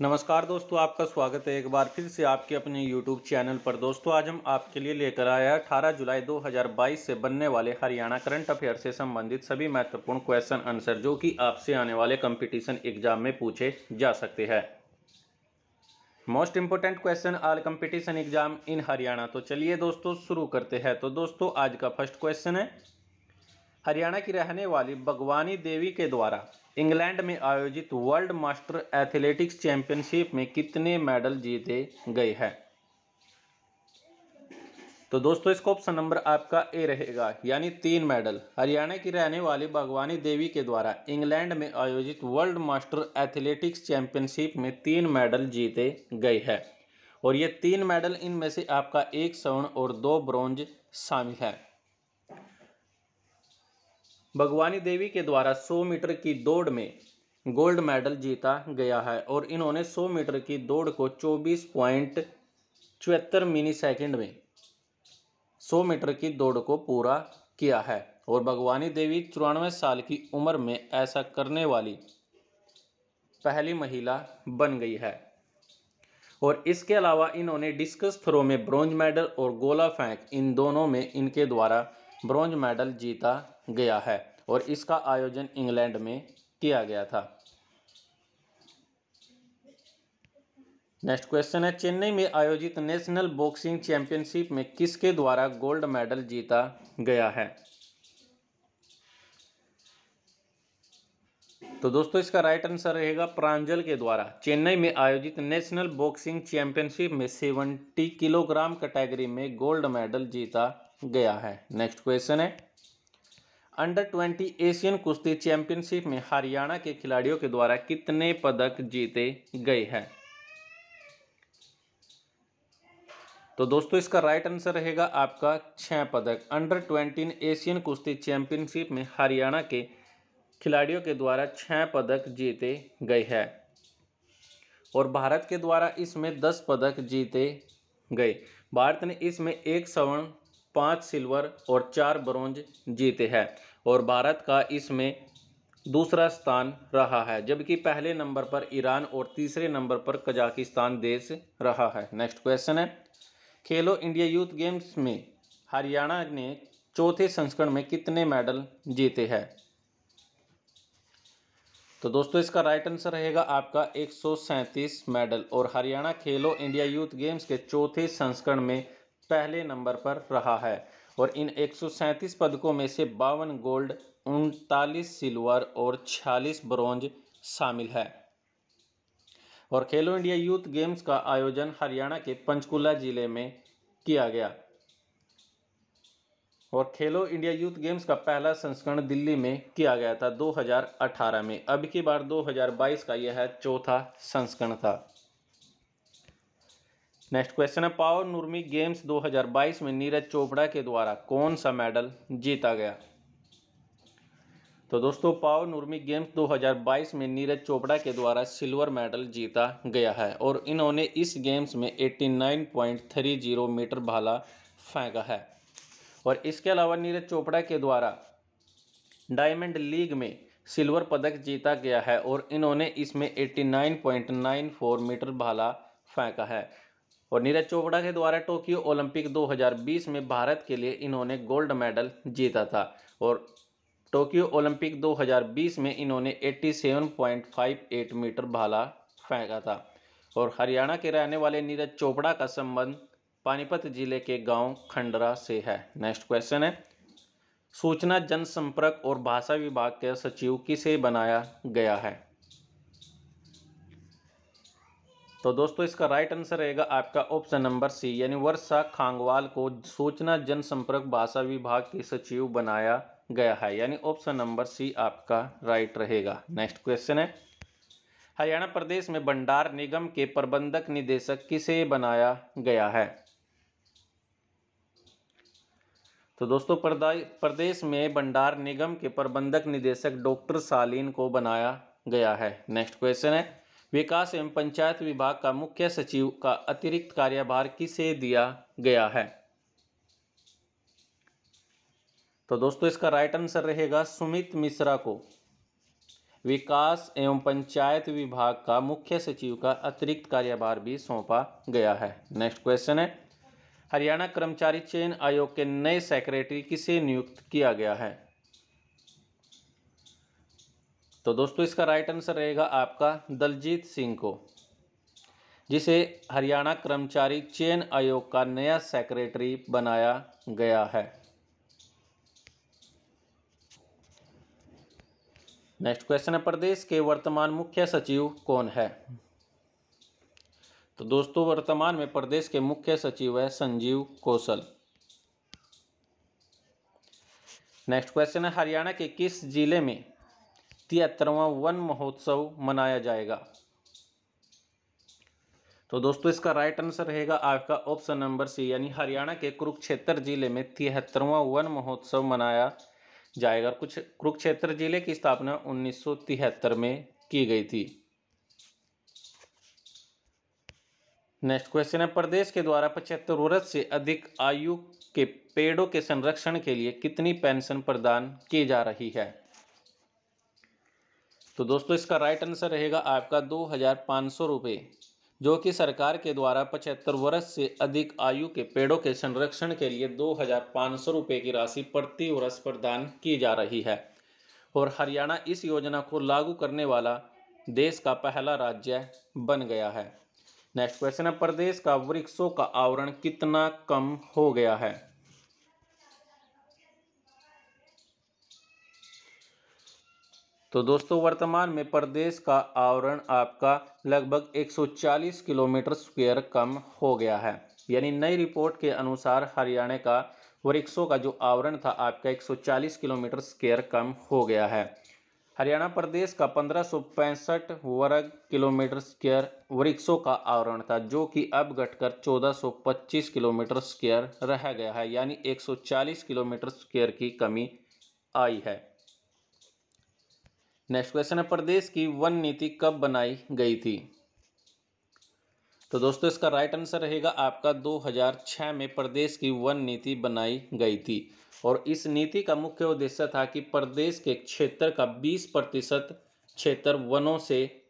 नमस्कार दोस्तों, आपका स्वागत है एक बार फिर से आपके अपने YouTube चैनल पर। दोस्तों, आज हम आपके लिए लेकर आए हैं 18 जुलाई 2022 से बनने वाले हरियाणा करंट अफेयर से संबंधित सभी महत्वपूर्ण क्वेश्चन आंसर जो कि आपसे आने वाले कंपटीशन एग्ज़ाम में पूछे जा सकते हैं। Most important question all competition exam in Haryana. तो चलिए दोस्तों, शुरू करते हैं। तो दोस्तों, आज का फ़र्स्ट क्वेश्चन है, हरियाणा की रहने वाली भगवानी देवी के द्वारा इंग्लैंड में आयोजित वर्ल्ड मास्टर एथलेटिक्स चैंपियनशिप में कितने मेडल जीते गए हैं? तो दोस्तों, इसका ऑप्शन नंबर आपका ए रहेगा, यानी तीन मेडल। हरियाणा की रहने वाली भगवानी देवी के द्वारा इंग्लैंड में आयोजित वर्ल्ड मास्टर एथलेटिक्स चैंपियनशिप में तीन मेडल जीते गए हैं। और ये तीन मेडल, इनमें से आपका एक स्वर्ण और दो ब्रॉन्ज शामिल है। भगवानी देवी के द्वारा 100 मीटर की दौड़ में गोल्ड मेडल जीता गया है और इन्होंने 100 मीटर की दौड़ को चौबीस पॉइंट चौहत्तर मिनी सेकेंड में 100 मीटर की दौड़ को पूरा किया है। और भगवानी देवी चौरानवे साल की उम्र में ऐसा करने वाली पहली महिला बन गई है। और इसके अलावा इन्होंने डिस्कस थ्रो में ब्रॉन्ज मेडल और गोला फेंक इन दोनों में इनके द्वारा ब्रॉन्ज मेडल जीता गया है। और इसका आयोजन इंग्लैंड में किया गया था। नेक्स्ट क्वेश्चन है, चेन्नई में आयोजित नेशनल बॉक्सिंग चैंपियनशिप में किसके द्वारा गोल्ड मेडल जीता गया है? तो दोस्तों, इसका राइट आंसर रहेगा प्रांजल के द्वारा। चेन्नई में आयोजित नेशनल बॉक्सिंग चैंपियनशिप में 70 किलोग्राम कैटेगरी में गोल्ड मेडल जीता गया है। नेक्स्ट क्वेश्चन है अंडर ट्वेंटी एशियन कुश्ती चैंपियनशिप में हरियाणा के खिलाड़ियों के द्वारा कितने पदक जीते गए हैं? तो दोस्तों, इसका राइट आंसर रहेगा आपका छह पदक। अंडर ट्वेंटी एशियन कुश्ती चैंपियनशिप में हरियाणा के खिलाड़ियों के द्वारा छह पदक जीते गए हैं और भारत के द्वारा इसमें दस पदक जीते गए। भारत ने इसमें एक स्वर्ण पाँच सिल्वर और चार ब्रॉन्ज जीते हैं और भारत का इसमें दूसरा स्थान रहा है, जबकि पहले नंबर पर ईरान और तीसरे नंबर पर कजाकिस्तान देश रहा है। नेक्स्ट क्वेश्चन है। खेलो इंडिया यूथ गेम्स में हरियाणा ने चौथे संस्करण में कितने मेडल जीते हैं? तो दोस्तों, इसका राइट आंसर रहेगा आपका एक मेडल और हरियाणा खेलो इंडिया यूथ गेम्स के चौथे संस्करण में पहले नंबर पर रहा है और इन एक सौ सैंतीस पदकों में से बावन गोल्ड, उनतालीस सिल्वर और छियालीस ब्रॉन्ज शामिल है। और खेलो इंडिया यूथ गेम्स का आयोजन हरियाणा के पंचकुला ज़िले में किया गया। और खेलो इंडिया यूथ गेम्स का पहला संस्करण दिल्ली में किया गया था 2018 में। अब की बार 2022 का यह चौथा संस्करण था। नेक्स्ट क्वेश्चन है पावर नुर्मी गेम्स 2022 में नीरज चोपड़ा के द्वारा कौन सा मेडल जीता गया? तो दोस्तों पावर नुर्मी गेम्स 2022 में नीरज चोपड़ा के द्वारा सिल्वर मेडल जीता गया है और इन्होंने इस गेम्स में 89.30 मीटर भाला फेंका है। और इसके अलावा नीरज चोपड़ा के द्वारा डायमंड लीग में सिल्वर पदक जीता गया है और इन्होंने इसमें 89.94 मीटर भाला फेंका है। और नीरज चोपड़ा के द्वारा टोक्यो ओलंपिक 2020 में भारत के लिए इन्होंने गोल्ड मेडल जीता था। और टोक्यो ओलंपिक 2020 में इन्होंने 87.58 मीटर भाला फेंका था। और हरियाणा के रहने वाले नीरज चोपड़ा का संबंध पानीपत ज़िले के गाँव खंडरा से है। नेक्स्ट क्वेश्चन है, सूचना जनसंपर्क और भाषा विभाग के सचिव किसे बनाया गया है? तो दोस्तों, इसका राइट आंसर रहेगा आपका ऑप्शन नंबर सी यानी वर्षा खांगवाल को सूचना जनसंपर्क भाषा विभाग के सचिव बनाया गया है। यानी ऑप्शन नंबर सी आपका राइट रहेगा। नेक्स्ट क्वेश्चन है। हरियाणा प्रदेश में भंडार निगम के प्रबंधक निदेशक किसे बनाया गया है? तो दोस्तों प्रदेश में भंडार निगम के प्रबंधक निदेशक डॉक्टर सालीन को बनाया गया है। नेक्स्ट क्वेश्चन है। विकास एवं पंचायत विभाग का मुख्य सचिव का अतिरिक्त कार्यभार किसे दिया गया है? तो दोस्तों, इसका राइट आंसर रहेगा सुमित मिश्रा को। विकास एवं पंचायत विभाग का मुख्य सचिव का अतिरिक्त कार्यभार भी सौंपा गया है। नेक्स्ट क्वेश्चन है। हरियाणा कर्मचारी चयन आयोग के नए सेक्रेटरी किसे नियुक्त किया गया है? तो दोस्तों, इसका राइट आंसर रहेगा आपका दलजीत सिंह को, जिसे हरियाणा कर्मचारी चयन आयोग का नया सेक्रेटरी बनाया गया है। नेक्स्ट क्वेश्चन है, प्रदेश के वर्तमान मुख्य सचिव कौन है? तो दोस्तों, वर्तमान में प्रदेश के मुख्य सचिव है संजीव कौशल। नेक्स्ट क्वेश्चन है, हरियाणा के किस ज़िले में तिहत्तरवां वन महोत्सव मनाया जाएगा। तो दोस्तों, इसका राइट आंसर रहेगा आपका ऑप्शन नंबर सी यानी हरियाणा के कुरुक्षेत्र ज़िले में तिहत्तरवां वन महोत्सव मनाया जाएगा। कुछ कुरुक्षेत्र ज़िले की स्थापना उन्नीस सौ तिहत्तर में की गई थी। नेक्स्ट क्वेश्चन है, प्रदेश के द्वारा पचहत्तर वर्ष से अधिक आयु के पेड़ों के संरक्षण के लिए कितनी पेंशन प्रदान की जा रही है? तो दोस्तों, इसका राइट आंसर रहेगा आपका दो हज़ार पाँच सौ रुपये जो कि सरकार के द्वारा पचहत्तर वर्ष से अधिक आयु के पेड़ों के संरक्षण के लिए दो हज़ार पाँच सौ रुपये की राशि प्रति वर्ष प्रदान की जा रही है। और हरियाणा इस योजना को लागू करने वाला देश का पहला राज्य बन गया है। नेक्स्ट क्वेश्चन है, प्रदेश का वृक्षों का आवरण कितना कम हो गया है? तो दोस्तों, वर्तमान में प्रदेश का आवरण आपका लगभग 140 किलोमीटर स्क्वायर कम हो गया है। यानी नई रिपोर्ट के अनुसार हरियाणा का वृक्षों का जो आवरण था, आपका 140 किलोमीटर स्क्वायर कम हो गया है। हरियाणा प्रदेश का पंद्रह वर्ग किलोमीटर स्क्वायर वृक्षों का आवरण था, जो कि अब घटकर 1425 किलोमीटर स्क्वायर रह गया है। यानी 140 किलोमीटर स्क्वायर की कमी आई है। नेक्स्ट क्वेश्चन है प्रदेश की वन नीति कब बनाई गई थी? तो दोस्तों, इसका राइट आंसर रहेगा आपका 2006 में प्रदेश की वन नीति बनाई गई थी। और इस नीति का मुख्य उद्देश्य था कि प्रदेश के क्षेत्र का 20 प्रतिशत क्षेत्र वनों से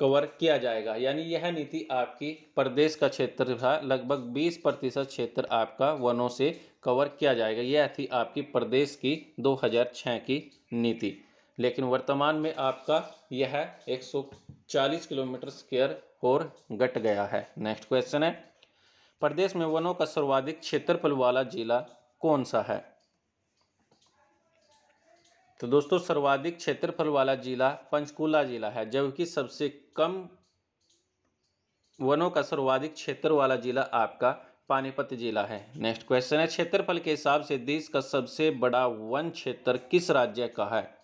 कवर किया जाएगा। यानी यह नीति आपकी प्रदेश का क्षेत्र था। लगभग 20 प्रतिशत क्षेत्र आपका वनों से कवर किया जाएगा। यह थी आपकी प्रदेश की 2006 की नीति। लेकिन वर्तमान में आपका यह 140 किलोमीटर स्क्वेयर और घट गया है। नेक्स्ट क्वेश्चन है। प्रदेश में वनों का सर्वाधिक क्षेत्रफल वाला जिला कौन सा है? तो दोस्तों, सर्वाधिक क्षेत्रफल वाला जिला पंचकुला जिला है, जबकि सबसे कम वनों का सर्वाधिक क्षेत्र वाला जिला आपका पानीपत जिला है। नेक्स्ट क्वेश्चन है, क्षेत्रफल के हिसाब से देश का सबसे बड़ा वन क्षेत्र किस राज्य का है?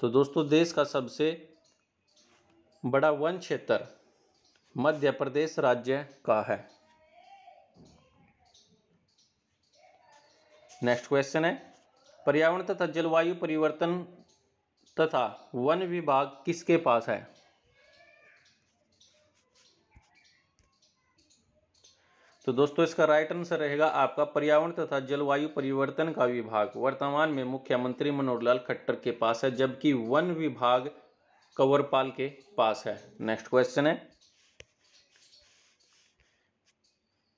तो दोस्तों, देश का सबसे बड़ा वन क्षेत्र मध्य प्रदेश राज्य का है। नेक्स्ट क्वेश्चन है। पर्यावरण तथा जलवायु परिवर्तन तथा वन विभाग किसके पास है? तो दोस्तों, इसका राइट आंसर रहेगा आपका पर्यावरण तथा जलवायु परिवर्तन का विभाग। वर्तमान में मुख्यमंत्री मनोहर लाल खट्टर के पास है, जबकि वन विभाग कंवरपाल के पास है। नेक्स्ट क्वेश्चन है।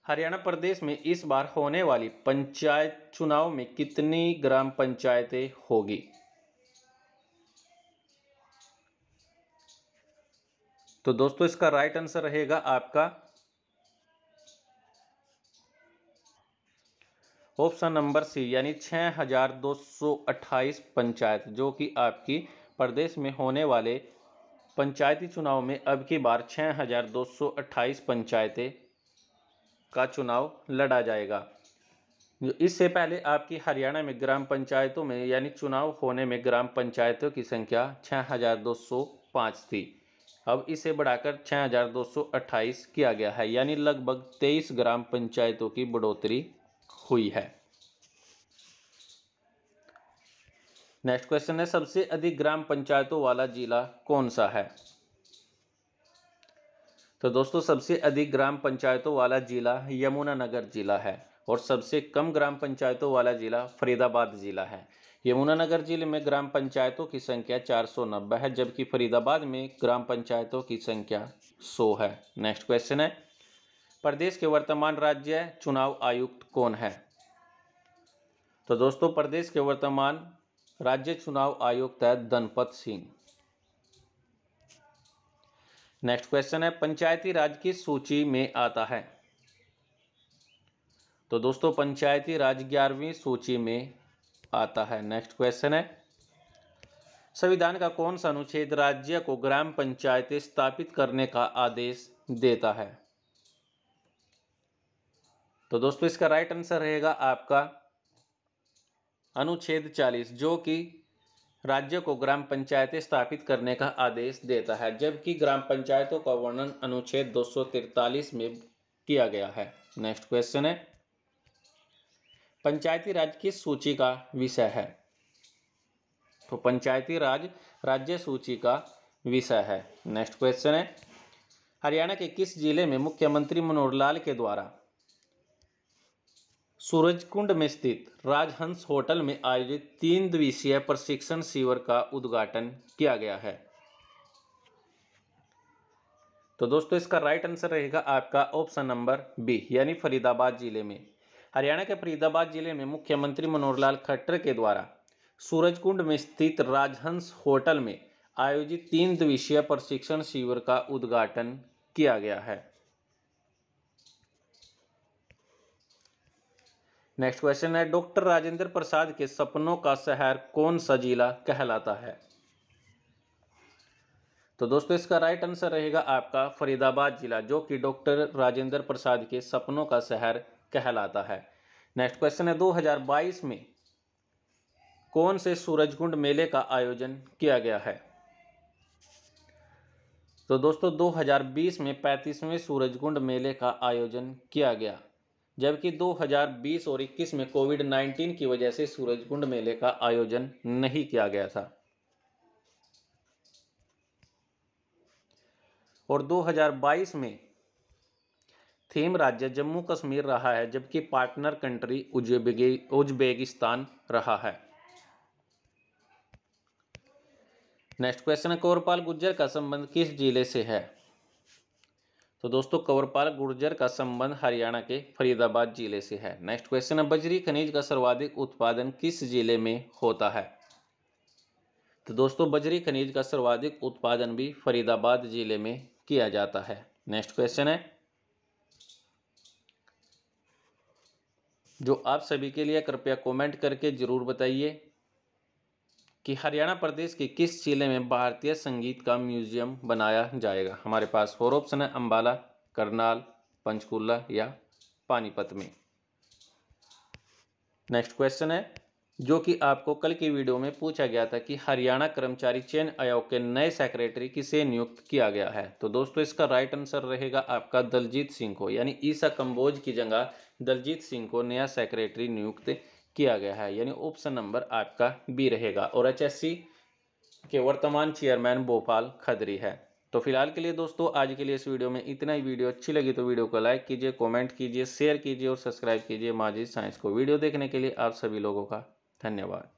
हरियाणा प्रदेश में इस बार होने वाली पंचायत चुनाव में कितनी ग्राम पंचायतें होगी? तो दोस्तों, इसका राइट आंसर रहेगा आपका। ऑप्शन नंबर सी यानी छः हज़ार दो सौ अट्ठाईस पंचायत, जो कि आपकी प्रदेश में होने वाले पंचायती चुनाव में अब की बार छः हज़ार दो सौ अट्ठाईस पंचायतें का चुनाव लड़ा जाएगा। इससे पहले आपकी हरियाणा में ग्राम पंचायतों में, यानी चुनाव होने में ग्राम पंचायतों की संख्या छः हज़ार दो सौ पाँच थी। अब इसे बढ़ाकर छः हज़ार दो सौ अट्ठाईस किया गया है, यानी लगभग तेईस ग्राम पंचायतों की बढ़ोतरी हुई है। नेक्स्ट क्वेश्चन है, सबसे अधिक ग्राम पंचायतों वाला जिला कौन सा है? तो दोस्तों, सबसे अधिक ग्राम पंचायतों वाला जिला यमुनानगर जिला है और सबसे कम ग्राम पंचायतों वाला जिला फरीदाबाद जिला है। यमुनानगर ज़िले में ग्राम पंचायतों की संख्या चार सौ नब्बे है, जबकि फरीदाबाद में ग्राम पंचायतों की संख्या 100 है। नेक्स्ट क्वेश्चन है, प्रदेश के वर्तमान राज्य चुनाव आयुक्त कौन है? तो दोस्तों, प्रदेश के वर्तमान राज्य चुनाव आयुक्त है धनपत सिंह नेक्स्ट क्वेश्चन है, पंचायती राज की सूची में आता है। तो दोस्तों, पंचायती राज ग्यारहवीं सूची में आता है। नेक्स्ट क्वेश्चन है, संविधान का कौन सा अनुच्छेद राज्य को ग्राम पंचायतें स्थापित करने का आदेश देता है? तो दोस्तों, इसका राइट आंसर रहेगा आपका अनुच्छेद 40 जो कि राज्य को ग्राम पंचायतें स्थापित करने का आदेश देता है, जबकि ग्राम पंचायतों का वर्णन अनुच्छेद दो में किया गया है। नेक्स्ट क्वेश्चन है। पंचायती राज किस सूची का विषय है? तो पंचायती राज राज्य सूची का विषय है। नेक्स्ट क्वेश्चन है। हरियाणा के किस ज़िले में मुख्यमंत्री मनोहर लाल के द्वारा सूरजकुंड में स्थित राजहंस होटल में आयोजित तीन दिवसीय प्रशिक्षण शिविर का उद्घाटन किया गया है। तो दोस्तों, इसका राइट आंसर रहेगा आपका ऑप्शन नंबर बी यानी फरीदाबाद ज़िले में। हरियाणा के फरीदाबाद ज़िले में मुख्यमंत्री मनोहर लाल खट्टर के द्वारा सूरजकुंड में स्थित राजहंस होटल में आयोजित तीन दिवसीय प्रशिक्षण शिविर का उद्घाटन किया गया है। नेक्स्ट क्वेश्चन है डॉक्टर राजेंद्र प्रसाद के सपनों का शहर कौन सा जिला कहलाता है? तो दोस्तों, इसका राइट आंसर रहेगा आपका फरीदाबाद जिला, जो कि डॉक्टर राजेंद्र प्रसाद के सपनों का शहर कहलाता है। नेक्स्ट क्वेश्चन है 2022 में कौन से सूरजकुंड मेले का आयोजन किया गया है? तो दोस्तों 2020 में पैंतीसवें सूरजकुंड मेले का आयोजन किया गया। जबकि 2020 और 21 में कोविड 19 की वजह से सूरजकुंड मेले का आयोजन नहीं किया गया था। और 2022 में थीम राज्य जम्मू कश्मीर रहा है, जबकि पार्टनर कंट्री उज्बेकिस्तान रहा है। नेक्स्ट क्वेश्चन है, कौरपाल गुर्जर का संबंध किस ज़िले से है? तो दोस्तों कौरपाल गुर्जर का संबंध हरियाणा के फरीदाबाद ज़िले से है। नेक्स्ट क्वेश्चन है, बजरी खनिज का सर्वाधिक उत्पादन किस ज़िले में होता है? तो दोस्तों, बजरी खनिज का सर्वाधिक उत्पादन भी फरीदाबाद ज़िले में किया जाता है। नेक्स्ट क्वेश्चन है, जो आप सभी के लिए कृपया कमेंट करके ज़रूर बताइए। कि हरियाणा प्रदेश के किस ज़िले में भारतीय संगीत का म्यूज़ियम बनाया जाएगा? हमारे पास फोर ऑप्शन है अम्बाला करनाल, पंचकूला या पानीपत में। नेक्स्ट क्वेश्चन है, जो कि आपको कल की वीडियो में पूछा गया था कि हरियाणा कर्मचारी चयन आयोग के नए सेक्रेटरी किसे नियुक्त किया गया है? तो दोस्तों, इसका राइट आंसर रहेगा आपका दलजीत सिंह को, यानी ईसा कंबोज की जगह दलजीत सिंह को नया सेक्रेटरी नियुक्त किया गया है, यानी ऑप्शन नंबर आपका बी रहेगा। और एचएससी के वर्तमान चेयरमैन भोपाल खदरी है। तो फ़िलहाल के लिए दोस्तों, आज के लिए इस वीडियो में इतना ही। वीडियो अच्छी लगी तो वीडियो को लाइक कीजिए, कमेंट कीजिए, शेयर कीजिए और सब्सक्राइब कीजिए माजी साइंस को। वीडियो देखने के लिए आप सभी लोगों का धन्यवाद।